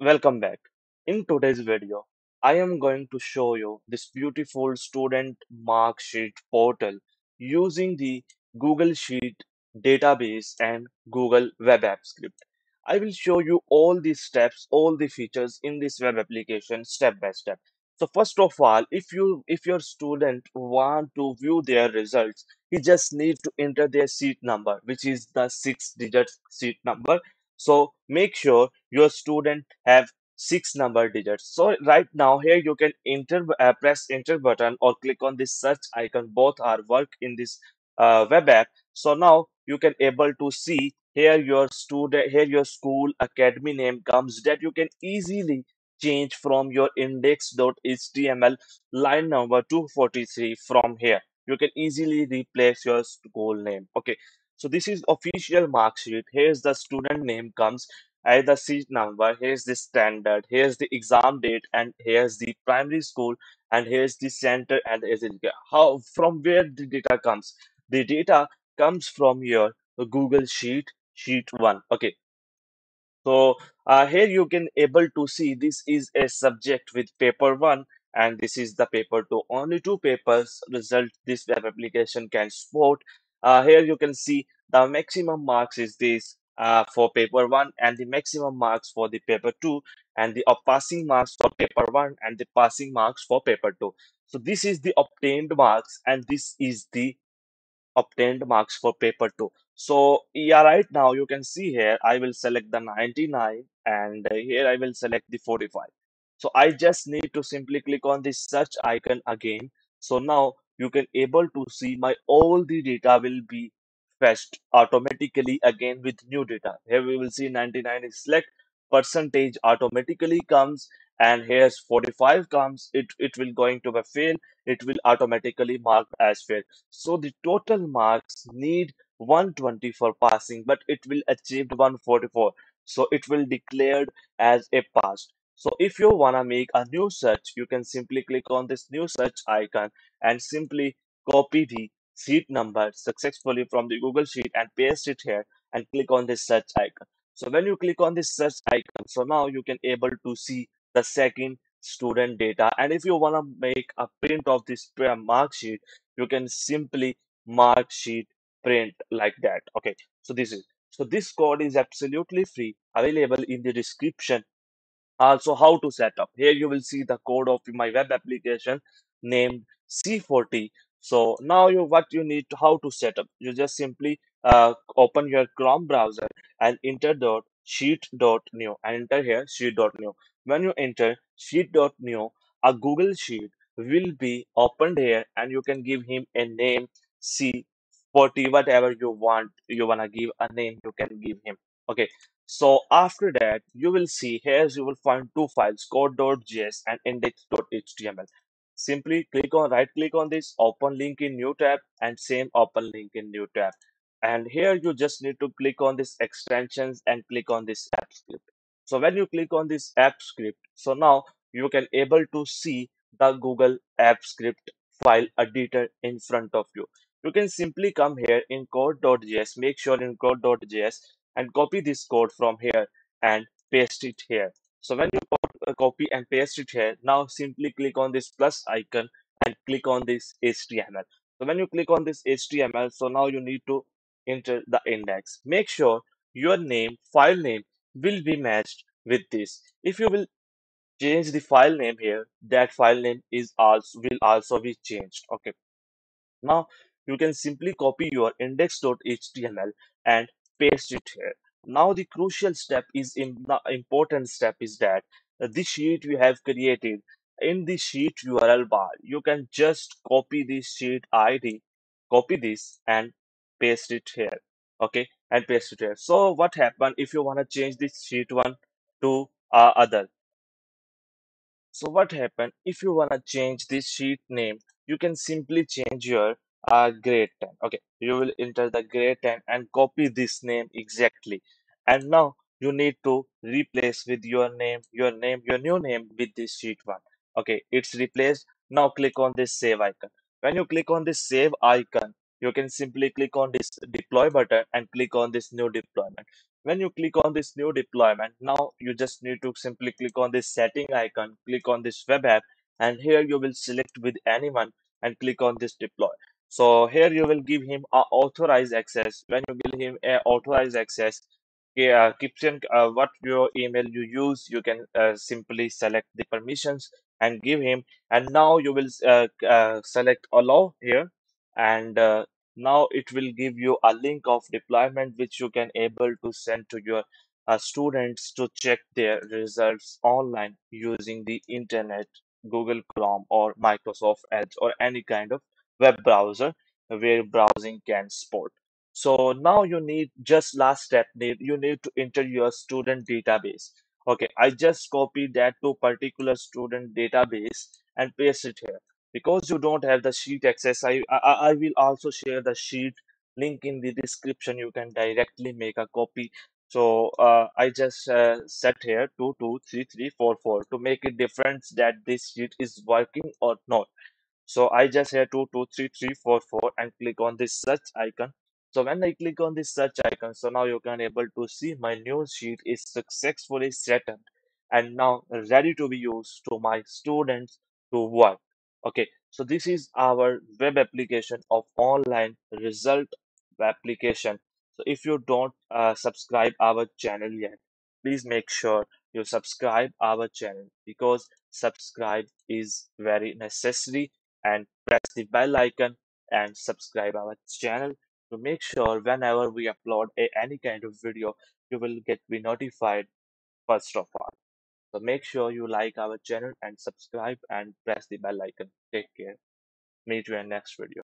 Welcome back. In today's video, I am going to show you this beautiful student mark sheet portal using the Google Sheet database and Google Web App Script. I will show you all the steps, all the features in this web application step by step. So first of all, if you if your student want to view their results, he just need to enter their seat number, which is the six digit seat number. So make sure your student have six number digits. So right now here you can enter uh, press enter button or click on this search icon. Both are work in this uh, web app. So now you can able to see here your student here your school academy name comes that you can easily change from your index.html line number 243 from here. You can easily replace your school name. Okay. So this is official mark sheet. Here's the student name comes Here's the seat number, here's the standard, here's the exam date, and here's the primary school, and here's the center, and the how from where the data comes. The data comes from your Google Sheet, Sheet 1. Okay, so uh, here you can able to see this is a subject with paper one and this is the paper two. Only two papers result this web application can support. Uh, here you can see the maximum marks is this uh, for paper one and the maximum marks for the paper two and the passing marks for paper one and the passing marks for paper two. So this is the obtained marks and this is the obtained marks for paper 2 so yeah right now you can see here i will select the 99 and here i will select the 45 so i just need to simply click on this search icon again. So now you can able to see my all the data will be fetched automatically again with new data here we will see 99 is select percentage automatically comes and here's 45 comes it it will going to be fail it will automatically mark as fail so the total marks need 120 for passing, but it will achieve 144. So it will declared as a pass. So if you wanna make a new search, you can simply click on this new search icon and simply copy the seat number successfully from the Google Sheet and paste it here and click on this search icon. So when you click on this search icon, so now you can able to see the second student data. And if you wanna make a print of this mark sheet, you can simply mark sheet print like that okay so this is so this code is absolutely free available in the description also how to set up. Here you will see the code of my web application named c40 so now you what you need to how to set up. You just simply uh, open your chrome browser and enter dot sheet dot new and enter here sheet dot new. When you enter sheet dot new a google sheet will be opened here and you can give him a name c40 whatever you want you wanna give a name you can give him. Okay so after that, you will see here you will find two files, code.js and index.html. Simply click on right click on this, open link in new tab and same open link in new tab. And here you just need to click on this extensions and click on this app script. So when you click on this app script, so now you can able to see the Google app script file editor in front of you. You can simply come here in code.js, make sure in code.js and copy this code from here and paste it here. So when you uh, copy and paste it here, now simply click on this plus icon and click on this HTML. So when you click on this HTML, so now you need to enter the index. Make sure your name, file name will be matched with this. If you will change the file name here, that file name is also will also be changed. Okay. Now you can simply copy your index.html and paste it here. Now the crucial step is in the important step is that uh, the sheet you have created in the sheet URL bar, you can just copy this sheet ID, copy this and paste it here. Okay, and paste it here. So what happen if you want to change this sheet one to uh, other? So what happened if you wanna change this sheet name, you can simply change your uh, grade 10. Okay, you will enter the grade 10 and copy this name exactly. And now you need to replace with your name, your name, your new name with this sheet one. Okay, it's replaced. Now click on this save icon. When you click on this save icon, you can simply click on this deploy button and click on this new deployment. When you click on this new deployment, now you just need to simply click on this setting icon, click on this web app, and here you will select with anyone and click on this deploy. So here you will give him a authorized access. When you give him a authorized access, yeah, Kipchen, uh, what your email you use, you can uh, simply select the permissions and give him. And now you will uh, uh, select allow here, and uh, now it will give you a link of deployment which you can able to send to your uh, students to check their results online using the internet, Google Chrome or Microsoft Edge or any kind of web browser where browsing can support. So now you need just last step need you need to enter your student database. Okay, I just copied that to particular student database and paste it here. Because you don't have the sheet access, I I, I will also share the sheet link in the description. You can directly make a copy. So uh, I just uh, set here two two three three four four to make it difference that this sheet is working or not. So I just here two, two, three, three, four, four, and click on this search icon. So when I click on this search icon, so now you can able to see my news sheet is successfully set up and now ready to be used to my students to work. Okay, so this is our web application of online result application. So if you don't uh, subscribe our channel yet, please make sure you subscribe our channel because subscribe is very necessary and press the bell icon and subscribe our channel to make sure whenever we upload a, any kind of video you will get be notified first of all. So make sure you like our channel and subscribe and press the bell icon. Take care. Meet you in next video